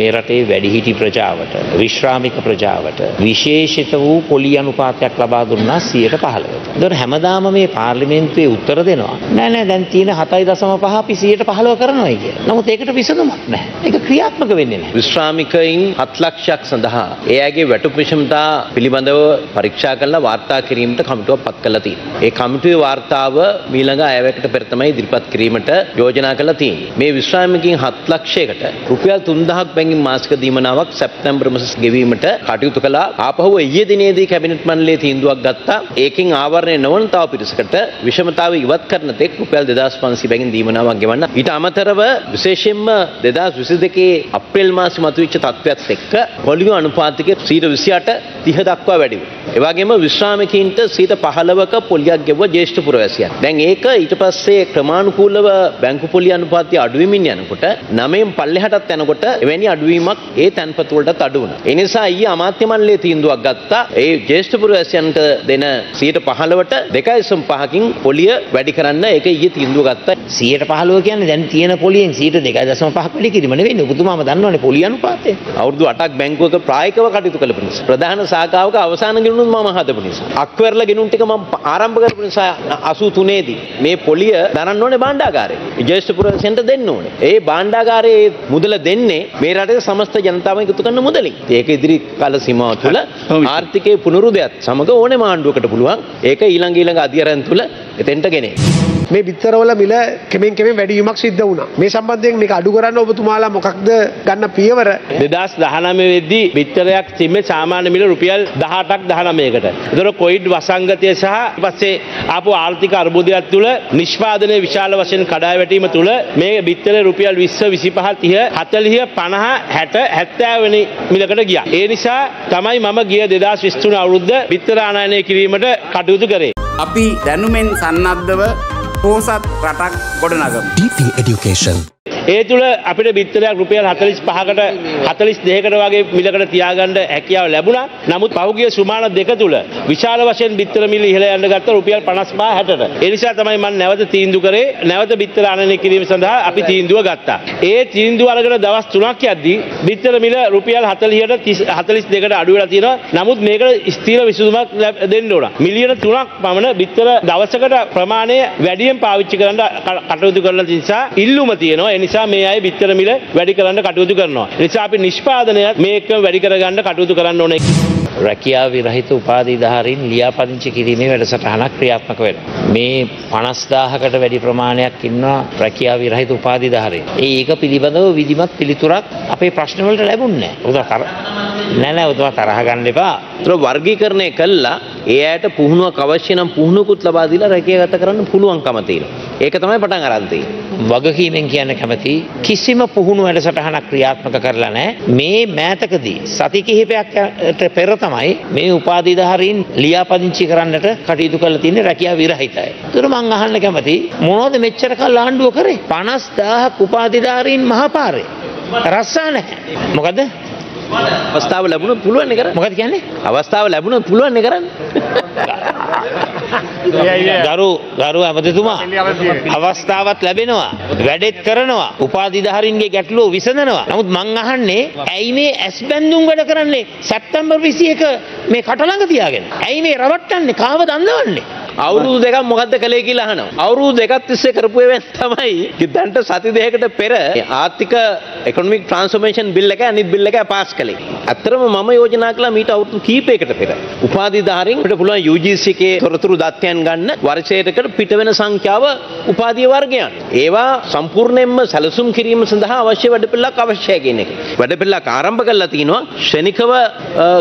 මේ රටේ වැඩිහිටි ප්‍රජාවට විශ්‍රාමික ප්‍රජාවට විශේෂිත වූ පොලි අනුපාතයක් ලබා දුන්නා 115කට. ඒතර හැමදාම මේ පාර්ලිමේන්තුවේ උත්තර දෙනවා. නෑ නෑ දැන් තියෙන 7.5 අපි 115 කරනවායි කියලා. නමුත් ඒකට විසඳුමක් නැහැ. ඒක ක්‍රියාත්මක වෙන්නේ නැහැ. විශ්‍රාමිකයින් හත් ලක්ෂයක් සඳහා ඒ අයගේ වැටුප් විෂමතා පිළිබඳව පරීක්ෂා කරලා වාර්තා කිරීමට කමිටුවක් පත් කරලා තියෙනවා. ඒ කමිටුවේ වාර්තාව මීළඟ අයවැයකට පෙර තමයි ඉදිරිපත් කිරීමට යෝජනා කරලා තියෙන්නේ. මේ විශ්‍රාමිකයින් හත් ලක්ෂයකට රුපියල් 3000ක් බැංකින් මාසික දීමනාවක් සැප්තැම්බර් මාස ගෙවීමට කටයුතු කළා. ආපහු ඊයේ දිනේදී කැබිනට් මණ්ඩලයේ තීන්දුවක් ගත්තා. ඒකෙන් ආවරණය නොවන තව පිරිසකට විෂමතාව ඉවත් කරන තෙක් රුපියල් 2500 බැගින් දීමනාවක් ගෙවන්න. ඊට අමතරව විශේෂයෙන්ම 2022 අප්‍රේල් මාසෙ මතුවෙච්ච තත්ත්වයක් එක්ක පොලියෝ අනුපාතිකය 28 30 දක්වා වැඩි වුණා. ඒ වගේම විශ්‍රාමිකයින්ට 15ක පොලියක් ගෙවුව ජ්‍යෙෂ්ඨ පුරවැසියන්. දැන් ඒක ඊට පස්සේ ක්‍රමානුකූලව බැංකු පොලිය අනුපාතය අඩු වෙමින් යනකොට 9න් පල්ලෙහාටත් යනකොට එවැනි අඩුවීමක් ඒ තැන්පතු වලටත් අඩු වුණා. ඒ නිසා ඊයේ අමාත්‍ය මණ්ඩලයේ තීන්දුවක් ගත්තා. ඒ ජ්‍යෙෂ්ඨ පුරවැසියන්ට දෙන 15ට 2.5කින් පොලිය වැඩි කරන්න ඒක ඊයේ තීන්දුව ගත්තා. 115 කියන්නේ දැන් තියෙන පොලියෙන් 2.5ක් වැඩි කිරීම නෙවෙයි. ඔබතුමාම දන්නවනේ පොලිය අනුපාතය. අවුරුදු 8ක් බැංකුවක ප්‍රායෝගිකව කටයුතු කළ නිසා. ප්‍රධාන ශාඛාවක අවසාන ගිණුම් මම හදපු නිසා. අක්වැරල ගිණුම් ටික මම ආරම්භ කරපු නිසා 83 දී මේ පොලිය දරන්න ඕනේ භාණ්ඩාගාරේ. ජ්‍යෙෂ්ඨ පුරවැසියන්ට දෙන්න ඕනේ. ඒ භාණ්ඩාගාරයේ මුදල දෙන්නේ මේ රටේ සමස්ත ජනතාව එකතු කරන මුදලින්. ඒක ඉදිරි කාල සීමාව තුළ ආර්ථිකයේ පුනරුදයත් සමග ඕනෑම ආණ්ඩුවකට පුළුවන් ඒක ඊළඟ ඊළඟ අධ්‍යයනය තුළ එතෙන්ට ගෙනේ. මේ බිත්තරවල මිල කෙමෙන් කෙමෙන් වැඩිවීමක් සිද්ධ වුණා. මේ සම්බන්ධයෙන් මේක අඩු කරන්න ඔබතුමාලා මොකක්ද ගන්න පියවර? දෙදස් දහනමේ වෙද්දී බිත්තරයක් තිබ්බේ සාමාන්‍ය මිල රුපියල් 18ක් 19කට. ඒතර කොයිඩ් වසංගතය සහ ඊපස්සේ ආපු ආර්ථික අර්බුදයක් තුළ නිෂ්පාදනයේ විශාල වශයෙන් කඩා වැටීම තුළ මේ බිත්තරේ රුපියල් 20 25 30 40 50 60 70 වෙනි මිලකට ගියා. ඒ නිසා තමයි මම ගිය 2023 අවුරුද්ද බිත්තර ආනයනය කිරීමට කටයුතු කරේ. අපි දැනුමෙන් සන්නද්ධව पोसा राटा गोडनागम डीपी एजुकेशन ඒ තුළ අපිට බිත්තරයක් රුපියල් 45කට 42කට වගේ මිලකට තියාගන්න හැකියාව ලැබුණා. නමුත් පහුගිය සුමාන දෙක තුළ විශාල වශයෙන් බිත්තර මිල ඉහළ යන්න ගත්ත රුපියල් 55 60ට. ඒ නිසා තමයි මම නැවත තීන්දුව කරේ නැවත බිත්තර ආනයනය කිරීම සඳහා අපි තීන්දුව ගත්තා. ඒ තීන්දුව අරගෙන දවස් 3ක් යද්දී බිත්තර මිල රුපියල් 40ට 42කට අඩු වෙලා තියෙනවා. නමුත් මේකට ස්ථීර විසඳුමක් දෙන්න ඕන. මිලියන 3ක් පමණ බිත්තර දවසකට ප්‍රමාණය වැඩියෙන් පාවිච්චි කරන්න කටයුතු කරන නිසා ඉල්ලුම තියෙනවා. ඒ නිසා මේ අය බිත්තර මිල වැඩි කරන්න කටයුතු කරනවා. නිසා අපි නිෂ්පාදනයත් මේකම වැඩි කරගන්න කටයුතු කරන්න ඕනේ. රැකියාව විරහිත උපාධිධාරීන් ලියාපදිංචි කිරීමේ වැඩසටහනක් ක්‍රියාත්මක වෙනවා. මේ 50000කට වැඩි ප්‍රමාණයක් ඉන්නවා රැකියාව විරහිත උපාධිධාරීන්. ඒක පිළිබඳව විධිමත් පිළිතුරක් අපේ ප්‍රශ්න වලට ලැබුණේ නැහැ. නෑ නෑ ඔතන තරහ ගන්න එපා. ඒතර වර්ගීකරණය කළා ඒ අයට පුහුණුවක් අවශ්‍ය නම් පුහුණුවකුත් ලබා දීලා රැකියාව ගත කරන්න පුළුවන්කම තියෙනවා. ඒක තමයි පටන් අරන් තියෙන්නේ. වගකීමෙන් කියන්න කැමති කිසිම පුහුණු වැඩසටහනක් ක්‍රියාත්මක කරලා නැහැ. මේ මෑතකදී සති කිහිපයකට පෙර තමයි මේ උපාධිධාරීන් ලියාපදිංචි කරන්නට කටයුතු කරලා තියෙන්නේ රැකියාව විරහිතයි. ඒතර මං අහන්න කැමති මොනවද මෙච්චර කල් ආණ්ඩුව කරේ? 50000ක් උපාධිධාරීන් මහපාරේ. රස්සා නැහැ. මොකද? අවස්ථාව ලැබුණ පුළුවන් කරන්න. මොකද කියන්නේ? අවස්ථාව ලැබුණ පුළුවන් කරන්න. ගරු ගරු ඇමතිතුමා අවස්ථාවත් ලැබෙනවා. වැඩෙත් කරනවා. උපාධිධාරීන්ගේ ගැටලුව විසඳනවා. නමුත් මං අහන්නේ ඇයි මේ ඇස් බැඳුම් වැඩ කරන්නේ? සැප්තැම්බර් 21 මේ කට ළඟ තියාගෙන. ඇයි මේ රවට්ටන්නේ? කාව දන්නවන්නේ අවුරුදු දෙකක් මොකද්ද කළේ කියලා අහනවා. අවුරුදු දෙකක් තිස්සේ කරපු ඒවෙන් තමයි දැන්ට සති දෙකකට පෙර ආර්ථික එකොනොමික් ට්‍රාන්ස්ෆෝමේෂන් බිල් එක අනිත් බිල් එක පාස් කළේ. ඇත්තටම මම යෝජනා කළා මීට අවුරුදු කීපයකට පෙර. උපාධිධාරීන් අපිට පුළුවන් UGC එකේ තොරතුරු දත්තයන් ගන්න වර්ෂයකට පිට වෙන සංඛ්‍යාව උපාධිය වර්ගයන්. ඒවා සම්පූර්ණයෙන්ම සැලසුම් කිරීම සඳහා අවශ්‍ය වැඩපිළිවෙලක් අවශ්‍යයි කියන එක. වැඩපිළිවෙලක් ආරම්භ කරලා තිනවා ක්ෂණිකව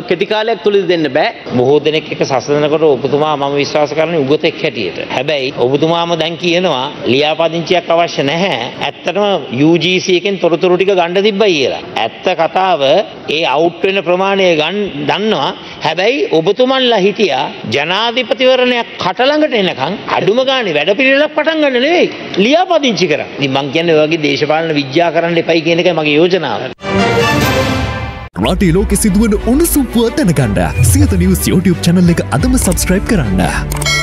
කෙටි කාලයක් තුලදී දෙන්න බෑ. බොහෝ දෙනෙක් එක සසඳනකොට ඔබතුමා මම විශ්වාස කරන්නේ උගතෙක් හැටියට. හැබැයි ඔබතුමාම දැන් කියනවා ලියාපදිංචියක් අවශ්‍ය නැහැ. ඇත්තටම UGC එකෙන් තොරතුරු ටික ගන්න තිබ්බයි කියලා. ඇත්ත කතාව ඒ අවුට් වෙන ප්‍රමාණය ගන්න දන්නවා. හැබැයි ඔබතුමන්ලා හිටියා ජනාධිපතිවරණයක් කට ළඟට එනකන් අඩුම ගානේ වැඩපිළිවෙලක් පටන් ගන්න නෙවෙයි. ලියාපදිංචි කරා. ඉතින් මං කියන්නේ ඔය වගේ දේශපාලන විද්‍යා කරන්න එපයි කියන එකයි මගේ යෝජනාව. රටේ ලෝකෙ සිදුවන උණුසුම් පුවත් දැනගන්න සියත නිවස් YouTube channel එක අදම subscribe කරන්න.